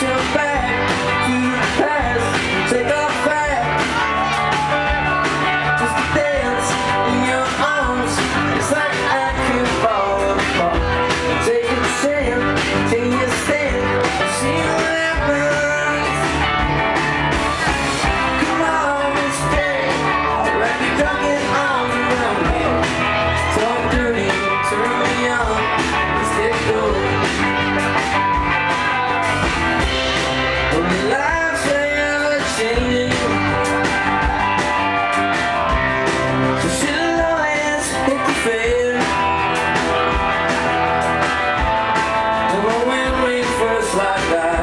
somebody fly that.